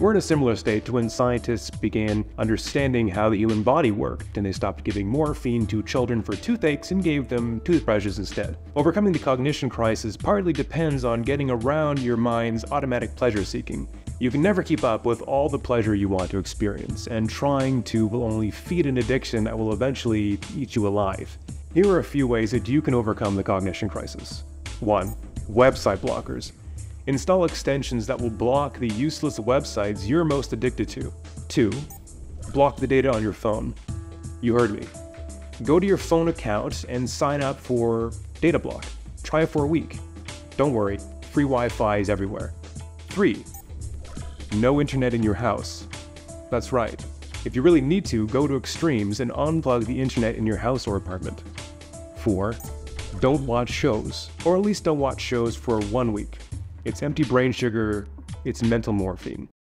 We're in a similar state to when scientists began understanding how the human body worked and they stopped giving morphine to children for toothaches and gave them toothbrushes instead. Overcoming the cognition crisis partly depends on getting around your mind's automatic pleasure seeking. You can never keep up with all the pleasure you want to experience, and trying to will only feed an addiction that will eventually eat you alive. Here are a few ways that you can overcome the cognition crisis. 1. Website blockers. Install extensions that will block the useless websites you're most addicted to. 2. Block the data on your phone. You heard me. Go to your phone account and sign up for Data Block. Try it for a week. Don't worry, free Wi Fi is everywhere. 3. No internet in your house. That's right. If you really need to, go to extremes and unplug the internet in your house or apartment. 4. Don't watch shows, or at least don't watch shows for one week. It's empty brain sugar, it's mental morphine.